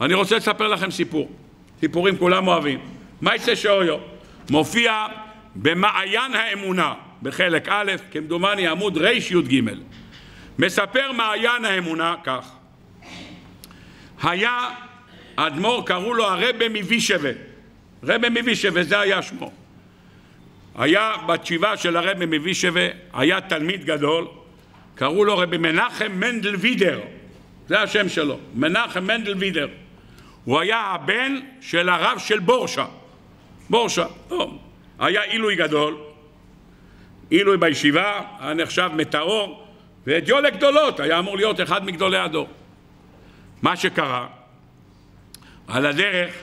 אני רוצה לספר לכם סיפור. סיפורים כולם אוהבים. יצא שאויו? מופיע במעיין האמונה, בחלק א', כמדומני עמוד רי"ג. מספר מעיין האמונה כך: היה אדמו"ר, קראו לו הרבה מווישבה. רבה מווישבה, זה היה שמו. היה בתשיבה של הרבה מווישבה, היה תלמיד גדול, קראו לו רבי מנחם מנדל וידר, זה השם שלו, מנחם מנדל וידר. הוא היה הבן של הרב של בורשה. בורשה, לא. היה עילוי גדול, עילוי בישיבה, היה נחשב מטאור, ודיו לגדולות, היה אמור להיות אחד מגדולי הדור. מה שקרה, על הדרך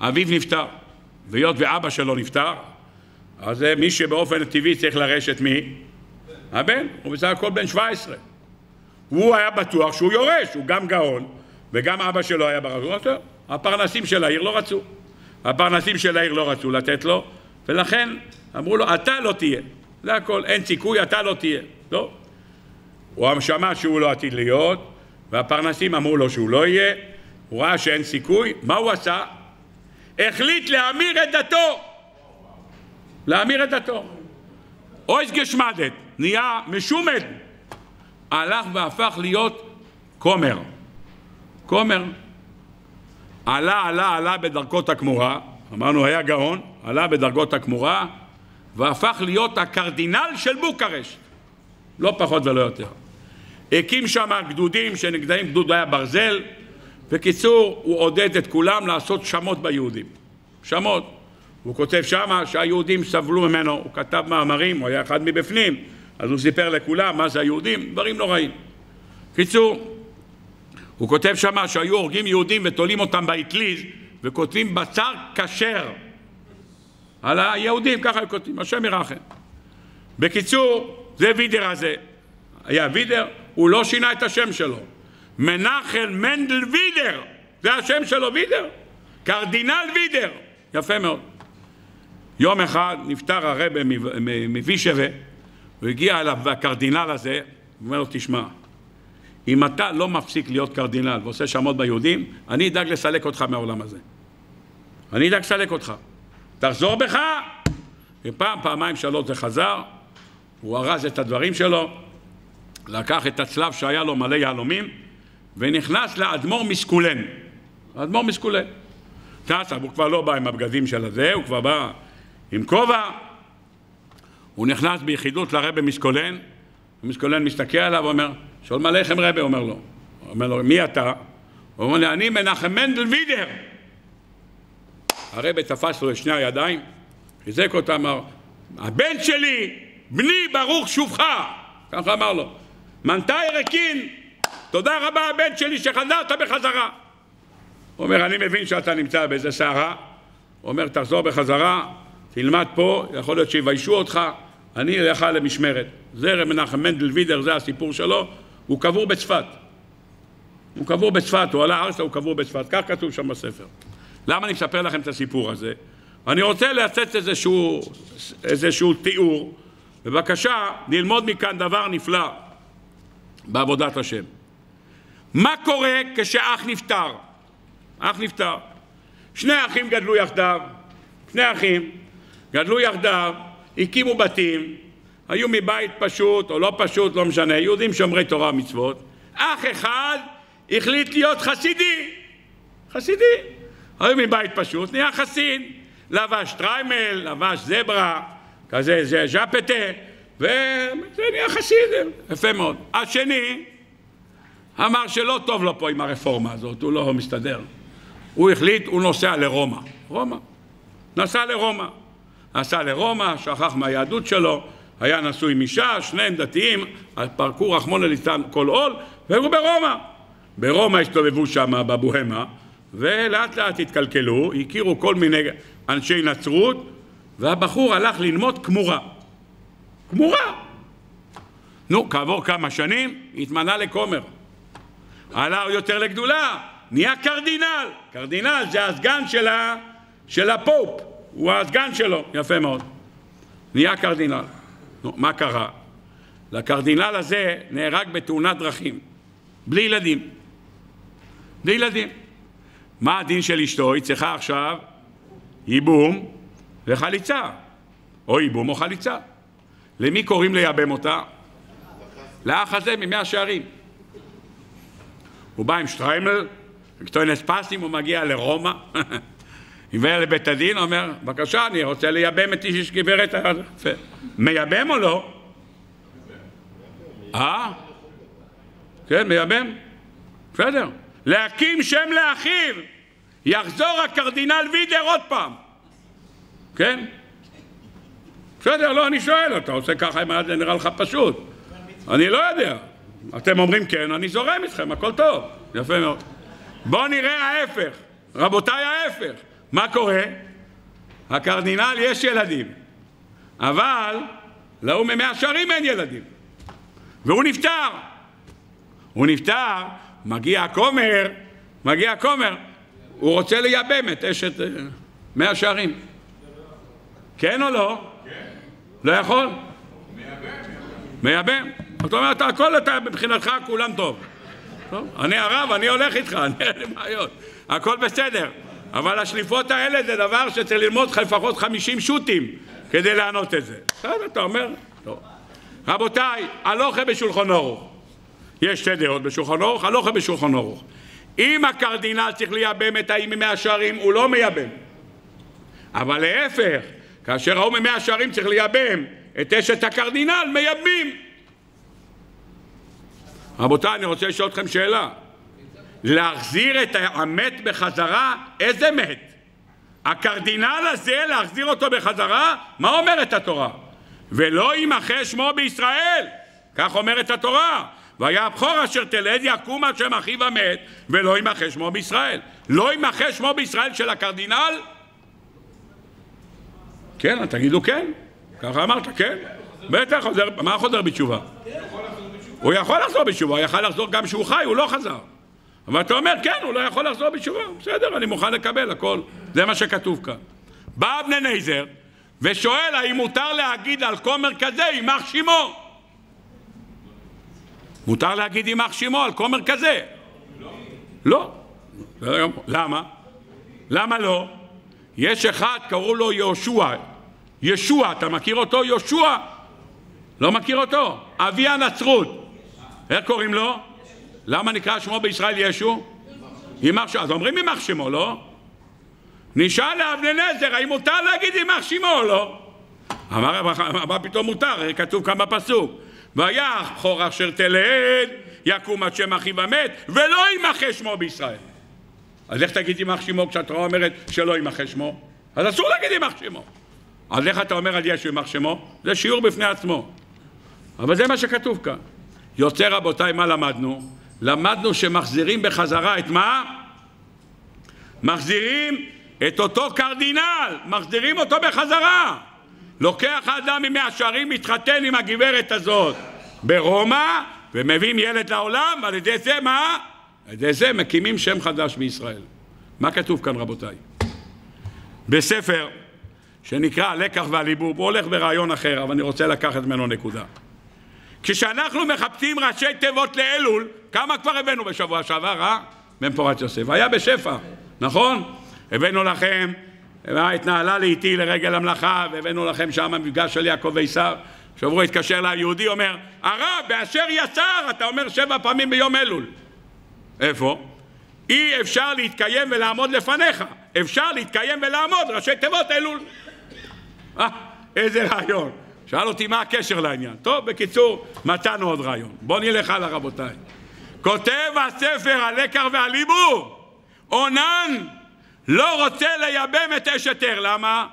אביו נפטר, והיות ואבא שלו נפטר, אז מי שבאופן טבעי צריך לרשת מי? הבן, הוא בסך הכל בן 17. הוא היה בטוח שהוא יורש, הוא גם גאון, וגם אבא שלו היה ברשות. הפרנסים של העיר לא רצו. הפרנסים של העיר לא רצו לתת לו, ולכן אמרו לו, אתה לא תהיה. זה הכל, אין סיכוי, אתה לא תהיה. לא. הוא שמע שהוא לא עתיד להיות, והפרנסים אמרו לו שהוא לא יהיה, הוא ראה שאין סיכוי, מה הוא עשה? החליט להמיר את דתו. להמיר את דתו. אויס גשמדת, נהיה משומד. הלך והפך להיות כומר. כומר. עלה, עלה, עלה בדרגות הכמורה, אמרנו היה גאון, עלה בדרגות הכמורה, והפך להיות הקרדינל של בוקרשט. לא פחות ולא יותר. הקים שם גדודים שנגדעים גדוד היה ברזל. בקיצור, הוא עודד את כולם לעשות שמות ביהודים. שמות. הוא כותב שמה שהיהודים סבלו ממנו, הוא כתב מאמרים, הוא היה אחד מבפנים, אז הוא סיפר לכולם מה זה היהודים, דברים נוראים. קיצור, הוא כותב שמה שהיו הורגים יהודים ותולים אותם באטליז וכותבים בשר כשר על היהודים, ככה הם כותבים, השם ירחם. בקיצור, זה וידר הזה. היה וידר, הוא לא שינה את השם שלו. מנחם מנדל וידר, זה השם שלו וידר. קרדינל וידר, יפה מאוד. יום אחד נפטר הרבה מווישבה, הוא הגיע אליו הקרדינל הזה, הוא אומר לו, תשמע, אם אתה לא מפסיק להיות קרדינל ועושה שמות ביהודים, אני אדאג לסלק אותך מהעולם הזה. אני אדאג לסלק אותך. תחזור בך! ופעם, פעמיים, שלוש זה חזר, הוא ארז את הדברים שלו, לקח את הצלב שהיה לו מלא יהלומים, ונכנס לאדמו"ר מסקולן. האדמו"ר מסקולן. טס, הוא כבר לא בא עם הבגדים של הזה, הוא כבר בא עם כובע. הוא נכנס ביחידות לרבה מסקולן, ומסקולן מסתכל עליו ואומר, שואל מה לחם רבה? אומר לו. אומר לו, מי אתה? הוא אומר לי, אני מנחם מנדל וידר. הרבה תפס לו את שני הידיים, חיזק אותה, אמר, הבן שלי, בני ברוך שובך, ככה אמר לו. מנתי רקין, תודה רבה הבן שלי שחזרת בחזרה. הוא אומר, אני מבין שאתה נמצא באיזה סערה. הוא אומר, תחזור בחזרה, תלמד פה, יכול להיות שיביישו אותך, אני אלך למשמרת. זה רב מנחם מנדל וידר, זה הסיפור שלו, הוא קבור בצפת. הוא קבור בצפת, הוא עלה ארצה, הוא קבור בצפת, כך כתוב שם בספר. למה אני מספר לכם את הסיפור הזה? אני רוצה לצאת איזשהו, איזשהו תיאור, בבקשה ללמוד מכאן דבר נפלא בעבודת השם. מה קורה כשאח נפטר? אח נפטר. שני אחים גדלו יחדיו, שני אחים גדלו יחדיו, הקימו בתים, היו מבית פשוט או לא פשוט, לא משנה, יהודים שומרי תורה ומצוות. אח אחד החליט להיות חסידי, חסידי. היו מבית פשוט, נהיה חסיד. לבש שטריימל, לבש זברה, כזה זה ז'פטה, וזה נהיה חסיד, יפה מאוד. השני אמר שלא טוב לו פה עם הרפורמה הזאת, הוא לא מסתדר. הוא החליט, הוא נוסע לרומא. רומא. נסע לרומא. נסע לרומא, שכח מהיהדות שלו, היה נשוי עם אישה, שניהם דתיים, פרקו רחמון ליצן כל עול, והיו ברומא. ברומא הסתובבו שם בבוהמה, ולאט לאט התקלקלו, הכירו כל מיני אנשי נצרות, והבחור הלך ללמוד כמורה. כמורה. נו, כעבור כמה שנים, התמנה לכומר. עלה יותר לגדולה, נהיה קרדינל. קרדינל זה הסגן של, של הפופ, הוא הסגן שלו, יפה מאוד. נהיה קרדינל. נו, מה קרה? לקרדינל הזה נהרג בתאונת דרכים, בלי ילדים. בלי ילדים. מה הדין של אשתו? היא צריכה עכשיו ייבום וחליצה, או ייבום או חליצה. למי קוראים לייבם אותה? לאח הזה ממאה שערים. הוא בא עם שטריימל, מקטוינס פסים, הוא מגיע לרומא, עיוור לבית הדין, אומר, בבקשה, אני רוצה לייבם את איש גברת... מייבם או לא? אה? כן, מייבם. בסדר. להקים שם לאחיו. יחזור הקרדינל וידר עוד פעם. כן? בסדר, לא, אני שואל, אתה עושה ככה אם זה נראה לך פשוט. אני לא יודע. אתם אומרים כן, אני זורם איתכם, הכל טוב. יפה מאוד. בואו נראה ההפך. רבותיי, ההפך. מה קורה? הקרדינל יש ילדים, אבל להוא ממאה שערים אין ילדים. והוא נפטר. הוא נפטר, מגיע הכומר, מגיע הכומר, הוא רוצה לייבם את אשת אה, מאה שערים. כן או לא? כן. לא יכול? מייבם. זאת אומרת, הכל אתה, מבחינתך כולם טוב. טוב. אני הרב, אני הולך איתך, אני אין לי בעיות. הכל בסדר. אבל השליפות האלה זה דבר שצריך ללמוד לפחות 50 שו"תים כדי לענות את זה. בסדר, אתה אומר? טוב. רבותיי, הלוכה בשולחון אורוך. יש שתי דעות בשולחן אורוך, הלוכה בשולחן אורוך. אם הקרדינל צריך לייבם את האי ממאה שערים, הוא לא מייבם. אבל להפך, כאשר ההוא ממאה שערים צריך לייבם את אשת הקרדינל, מייבמים. רבותיי, אני רוצה לשאול אתכם שאלה. להחזיר את המת בחזרה, איזה מת? הקרדינל הזה, להחזיר אותו בחזרה? מה אומרת התורה? ולא ימחה שמו בישראל, כך אומרת התורה. והיה הבכור אשר תלד יקום על שם אחיו המת ולא ימחה שמו בישראל. לא ימחה שמו בישראל של הקרדינל? כן, תגידו כן. ככה אמרת, כן? בטח, מה חוזר בתשובה? הוא יכול לחזור בתשובה, הוא יכול לחזור גם כשהוא חי, הוא לא חזר. אבל אתה אומר, כן, הוא לא יכול לחזור בתשובה. בסדר, אני מוכן לקבל הכל. זה מה שכתוב כאן. בא אבני נייזר ושואל האם מותר להגיד על כומר כזה יימח שמו. מותר להגיד יימח שמו על כומר כזה. לא. לא. למה? למה לא? יש אחד, קראו לו יהושע. ישוע, אתה מכיר אותו? יהושע. לא מכיר אותו? אבי הנצרות. איך קוראים לו? למה נקרא שמו בישראל ישו? יימח שמו. אז אומרים יימח שמו, לא? נשאל לאבני נזר, האם מותר להגיד יימח שמו או לא? אמר, מה פתאום מותר? כתוב כאן בפסוק. והיה חור אשר תלד, יקום עד שם אחיו המת, ולא יימחה שמו בישראל. אז איך תגיד יימח שמו כשהתורה אומרת שלא יימחה שמו? אז אסור להגיד יימח שמו. אז איך אתה אומר על ישו יימח שמו? זה שיעור בפני עצמו. אבל זה מה שכתוב כאן. יוצא רבותיי, מה למדנו? למדנו שמחזירים בחזרה את מה? מחזירים את אותו קרדינל, מחזירים אותו בחזרה. לוקח האדם ממאה שערים, מתחתן עם הגברת הזאת ברומא, ומביאים ילד לעולם, ועל ידי זה מה? על ידי זה מקימים שם חדש בישראל. מה כתוב כאן רבותיי? בספר שנקרא הלקח והליבוב, הוא הולך ברעיון אחר, אבל אני רוצה לקחת ממנו נקודה. כשאנחנו מחפשים ראשי תיבות לאלול, כמה כבר הבאנו בשבוע שעבר, אה? במפורת יוסף. היה בשפע, נכון? הבאנו לכם, התנהלה לאיתי לרגל המלאכה, והבאנו לכם שם מפגש של יעקב וישר. שבוע התקשר לה יהודי, אומר, הרב, באשר יצר, אתה אומר שבע פעמים ביום אלול. איפה? אי אפשר להתקיים ולעמוד לפניך. אפשר להתקיים ולעמוד, ראשי תיבות אלול. אה, איזה רעיון. שאל אותי מה הקשר לעניין. טוב, בקיצור, מצאנו עוד רעיון. בואו נלך הלאה רבותיי. כותב הספר הלקר והליבור, אונן לא רוצה לייבם את אשת ער. למה?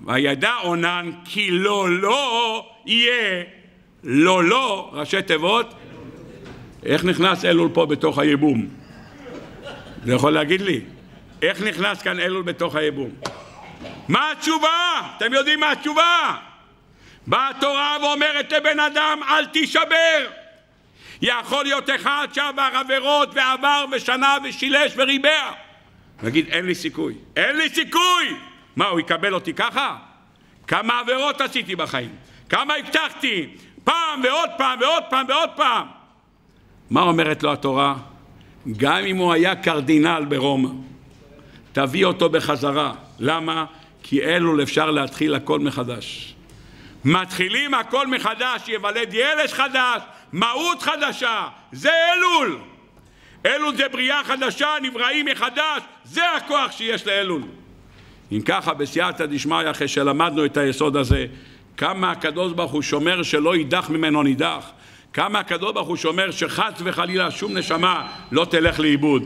וידע אונן כי לא לא יהיה לא לא, ראשי תיבות. איך נכנס אלול פה בתוך הייבום? זה יכול להגיד לי? איך נכנס כאן אלול בתוך הייבום? מה התשובה? אתם יודעים מה התשובה? באה התורה ואומרת לבן אדם אל תישבר יכול להיות אחד שעבר עבירות ועבר ושנה ושילש וריבע נגיד אין לי סיכוי אין לי סיכוי מה הוא יקבל אותי ככה? כמה עבירות עשיתי בחיים כמה הבטחתי פעם ועוד פעם ועוד פעם ועוד פעם מה אומרת לו התורה? גם אם הוא היה קרדינל ברומא תביא אותו בחזרה. למה? כי אלול אפשר להתחיל הכל מחדש. מתחילים הכל מחדש, ייוולד ילד חדש, מהות חדשה, זה אלול. אלול זה בריאה חדשה, נבראים מחדש, זה הכוח שיש לאלול. אם ככה, בסייעתא דשמיא, אחרי שלמדנו את היסוד הזה, כמה הקדוש ברוך הוא שומר שלא יידח ממנו נידח, כמה הקדוש ברוך הוא שומר שחס וחלילה שום נשמה לא תלך לאיבוד.